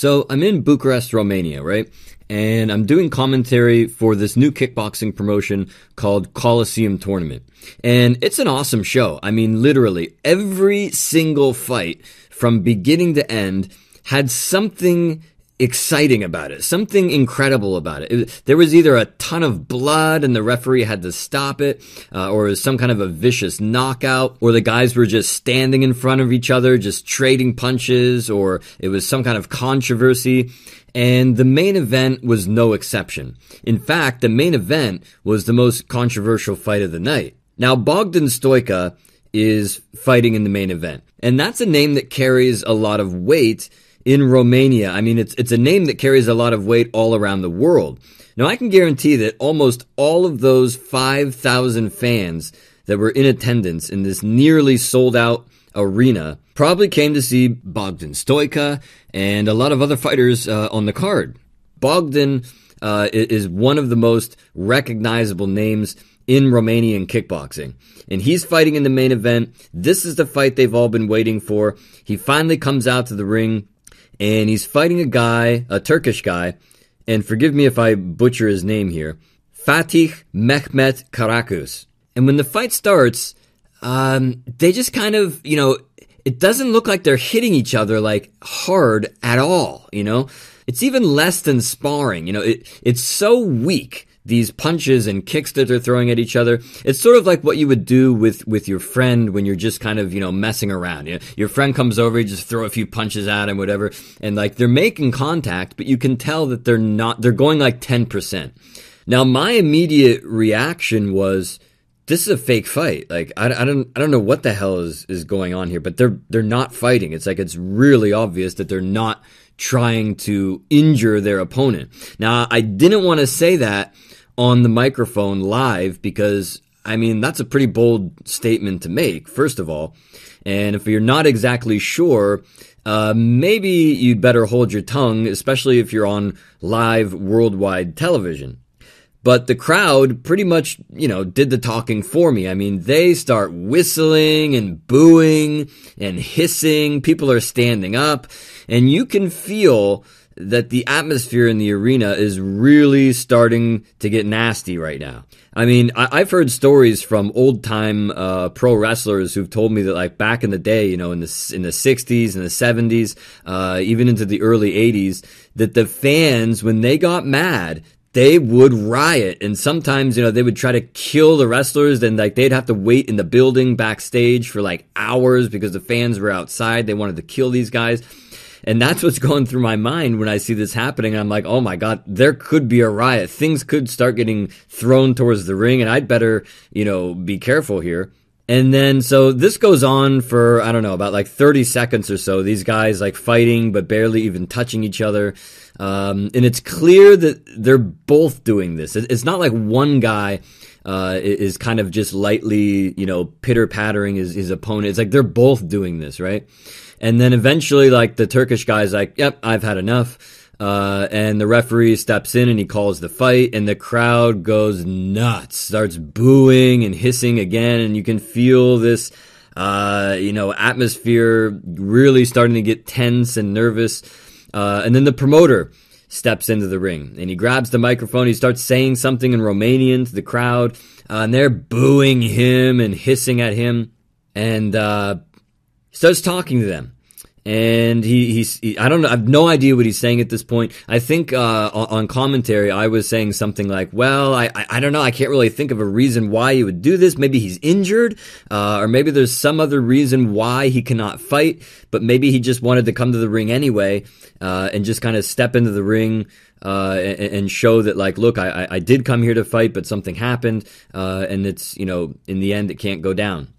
So I'm in Bucharest, Romania, right? And I'm doing commentary for this new kickboxing promotion called Colosseum Tournament. And it's an awesome show. I mean, literally every single fight from beginning to end had something exciting about it, something incredible about it. it. There was either a ton of blood and the referee had to stop it, uh, or it was some kind of a vicious knockout, or the guys were just standing in front of each other, just trading punches, or it was some kind of controversy. And the main event was no exception. In fact, the main event was the most controversial fight of the night. Now, Bogdan Stoica is fighting in the main event. And that's a name that carries a lot of weight in Romania. I mean, it's, it's a name that carries a lot of weight all around the world. Now, I can guarantee that almost all of those 5,000 fans that were in attendance in this nearly sold out arena probably came to see Bogdan Stoica and a lot of other fighters uh, on the card. Bogdan uh, is one of the most recognizable names in Romanian kickboxing. And he's fighting in the main event. This is the fight they've all been waiting for. He finally comes out to the ring and he's fighting a guy, a Turkish guy, and forgive me if I butcher his name here, Fatih Mehmet Karakus. And when the fight starts, um, they just kind of, you know, it doesn't look like they're hitting each other like hard at all, you know? It's even less than sparring, you know, it, it's so weak these punches and kicks that they're throwing at each other. It's sort of like what you would do with, with your friend when you're just kind of, you know, messing around. You know, your friend comes over, you just throw a few punches at him, whatever. And like they're making contact, but you can tell that they're not, they're going like 10%. Now, my immediate reaction was, this is a fake fight. Like I, I don't I don't know what the hell is is going on here, but they're they're not fighting. It's like it's really obvious that they're not trying to injure their opponent. Now, I didn't want to say that on the microphone live because I mean, that's a pretty bold statement to make, first of all. And if you're not exactly sure, uh, maybe you'd better hold your tongue, especially if you're on live worldwide television. But the crowd pretty much, you know, did the talking for me. I mean, they start whistling and booing and hissing. People are standing up and you can feel that the atmosphere in the arena is really starting to get nasty right now. I mean, I, have heard stories from old time uh, pro wrestlers who've told me that, like back in the day, you know, in the in the '60s and the '70s, uh, even into the early '80s, that the fans, when they got mad, they would riot. And sometimes you know they would try to kill the wrestlers and like they'd have to wait in the building backstage for like hours because the fans were outside. They wanted to kill these guys and that's what's going through my mind when I see this happening. I'm like, oh my God, there could be a riot. Things could start getting thrown towards the ring, and I'd better, you know, be careful here. And then, so this goes on for, I don't know, about like 30 seconds or so. These guys like fighting, but barely even touching each other. Um, and it's clear that they're both doing this. It's not like one guy uh, is kind of just lightly, you know, pitter pattering his, his opponent. It's like they're both doing this, right? And then eventually, like the Turkish guy's like, "Yep, I've had enough." Uh, and the referee steps in and he calls the fight, and the crowd goes nuts, starts booing and hissing again, and you can feel this, uh, you know, atmosphere really starting to get tense and nervous. Uh, and then the promoter steps into the ring and he grabs the microphone. He starts saying something in Romanian to the crowd, uh, and they're booing him and hissing at him. And uh, starts talking to them. And he, he's, he, I don't know, I have no idea what he's saying at this point. I think, uh, on commentary, I was saying something like, well, I, I, I, don't know, I can't really think of a reason why he would do this. Maybe he's injured, uh, or maybe there's some other reason why he cannot fight, but maybe he just wanted to come to the ring anyway, uh, and just kind of step into the ring, uh, and, and, show that like, look, I, I did come here to fight, but something happened, uh, and it's, you know, in the end, it can't go down.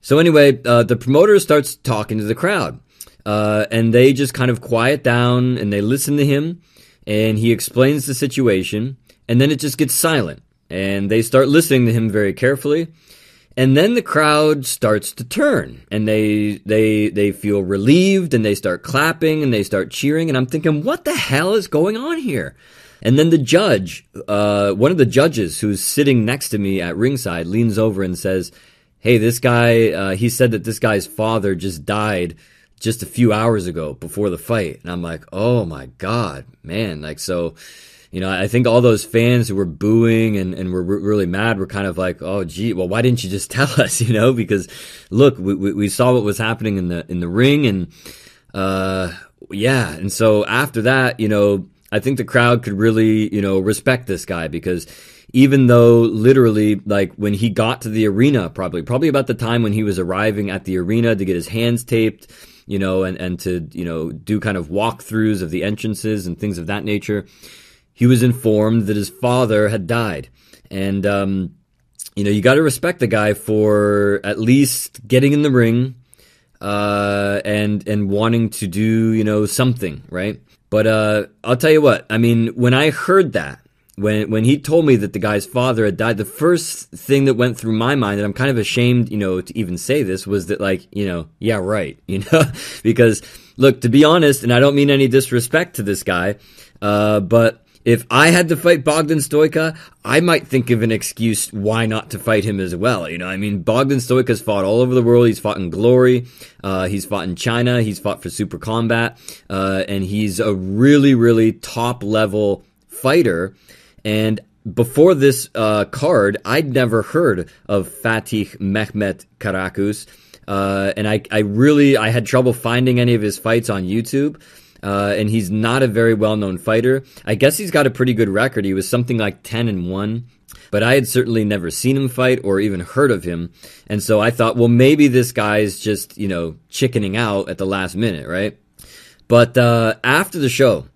So anyway, uh, the promoter starts talking to the crowd, uh, and they just kind of quiet down and they listen to him, and he explains the situation, and then it just gets silent, and they start listening to him very carefully, and then the crowd starts to turn, and they they they feel relieved, and they start clapping, and they start cheering, and I'm thinking, what the hell is going on here? And then the judge, uh, one of the judges who's sitting next to me at ringside, leans over and says hey, this guy, uh, he said that this guy's father just died just a few hours ago before the fight. And I'm like, oh my God, man. Like, so, you know, I think all those fans who were booing and, and were really mad were kind of like, oh, gee, well, why didn't you just tell us, you know? Because look, we, we saw what was happening in the, in the ring and, uh, yeah. And so after that, you know, I think the crowd could really, you know, respect this guy because even though literally like when he got to the arena probably probably about the time when he was arriving at the arena to get his hands taped you know and and to you know do kind of walkthroughs of the entrances and things of that nature he was informed that his father had died. And um you know you got to respect the guy for at least getting in the ring uh and and wanting to do you know something right? But uh I'll tell you what I mean when I heard that when when he told me that the guy's father had died, the first thing that went through my mind, and I'm kind of ashamed, you know, to even say this, was that like, you know, yeah, right, you know, because look, to be honest, and I don't mean any disrespect to this guy, uh, but if I had to fight Bogdan Stoica, I might think of an excuse why not to fight him as well. You know, I mean, Bogdan Stoica's fought all over the world. He's fought in Glory. Uh, he's fought in China. He's fought for Super Combat. Uh, and he's a really, really top level fighter. And before this uh, card, I'd never heard of Fatih Mehmet Karakus. Uh, and I, I really, I had trouble finding any of his fights on YouTube. Uh, and he's not a very well-known fighter. I guess he's got a pretty good record. He was something like 10 and 1 but I had certainly never seen him fight or even heard of him. And so I thought, well, maybe this guy's just, you know, chickening out at the last minute, right? But uh, after the show,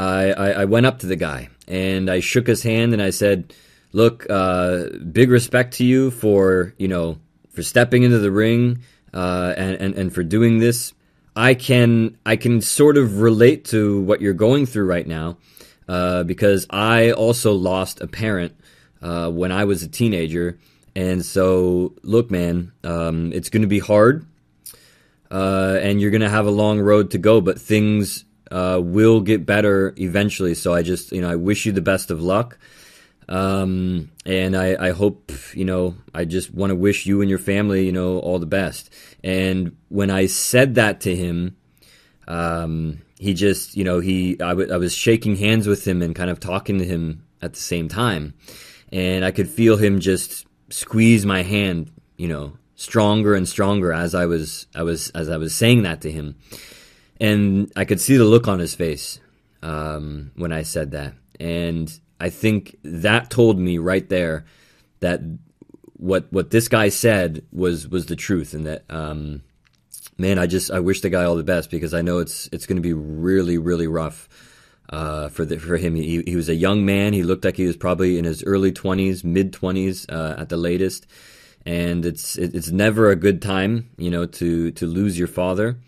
I, I, I, went up to the guy and I shook his hand and I said, "Look, uh, big respect to you for you know for stepping into the ring uh, and, and and for doing this. I can I can sort of relate to what you're going through right now uh, because I also lost a parent uh, when I was a teenager, and so look, man, um, it's going to be hard." Uh, and you're going to have a long road to go, but things uh, will get better eventually. So I just, you know, I wish you the best of luck. Um, and I, I hope, you know, I just want to wish you and your family, you know, all the best. And when I said that to him, um, he just, you know, he, I, w- I was shaking hands with him and kind of talking to him at the same time. And I could feel him just squeeze my hand, you know, stronger and stronger as I was, I was, as I was saying that to him and I could see the look on his face um, when I said that, and I think that told me right there that what what this guy said was was the truth, and that um, man, I just I wish the guy all the best because I know it's it's going to be really really rough. Uh, for the, for him, he, he was a young man. He looked like he was probably in his early twenties, mid twenties uh, at the latest, and it's it, it's never a good time, you know, to to lose your father.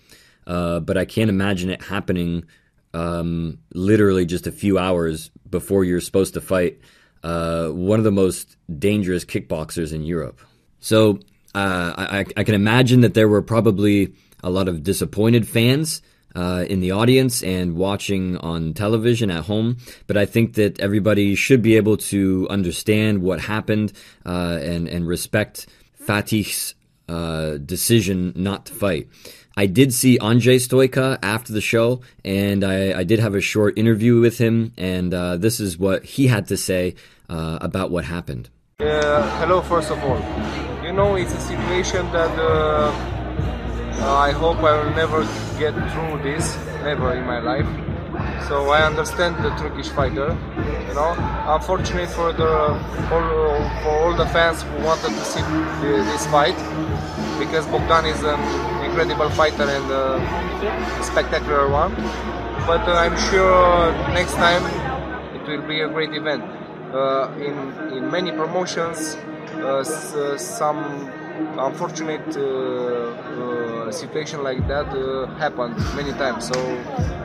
Uh, but I can't imagine it happening um, literally just a few hours before you're supposed to fight uh, one of the most dangerous kickboxers in Europe. So uh, I, I, can imagine that there were probably a lot of disappointed fans uh, in the audience and watching on television at home. But I think that everybody should be able to understand what happened uh, and and respect Fatih's uh, decision not to fight. I did see Andrei Stoica after the show, and I, I did have a short interview with him, and uh, this is what he had to say uh, about what happened. Uh, hello, first of all. You know, it's a situation that uh, I hope I will never get through this, never in my life. So I understand the Turkish fighter. You know, unfortunate for the for, for all the fans who wanted to see this fight because Bogdan is an incredible fighter and a spectacular one. But uh, I'm sure next time it will be a great event. Uh, in in many promotions, uh, uh some unfortunate uh, uh, situation like that happened many times. So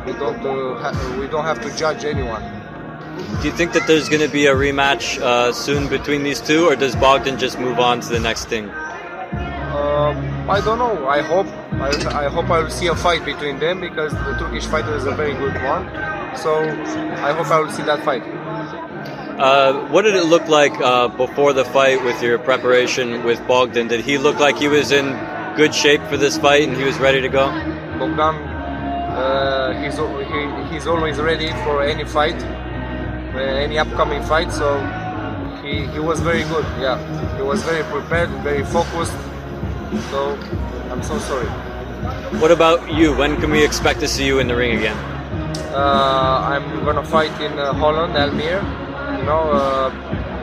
we don't we don't have to judge anyone. Do you think that there's going to be a rematch soon between these two, or does Bogdan just move on to the next thing? Um, I don't know. I hope I, I, hope I will see a fight between them because the Turkish fighter is a very good one. So I hope I will see that fight. Uh, what did it look like uh, before the fight with your preparation with Bogdan? Did he look like he was in good shape for this fight and he was ready to go? Bogdan, uh, he's he, he's always ready for any fight, uh, any upcoming fight. So he, he was very good. Yeah, he was very prepared, very focused. So I'm so sorry. What about you? When can we expect to see you in the ring again? Uh, I'm gonna fight in uh, Holland, Almere. Know, uh,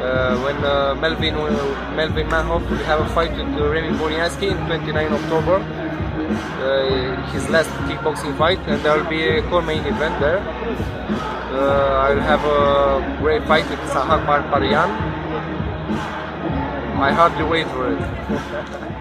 uh, when uh, Melvin Melvin Manhoef will have a fight with Remy Bonjasky in 29 October. His last kickboxing fight, and there will be a co-main event there. Uh, I'll have a great fight with Sahak Parparyan. I hardly wait for it.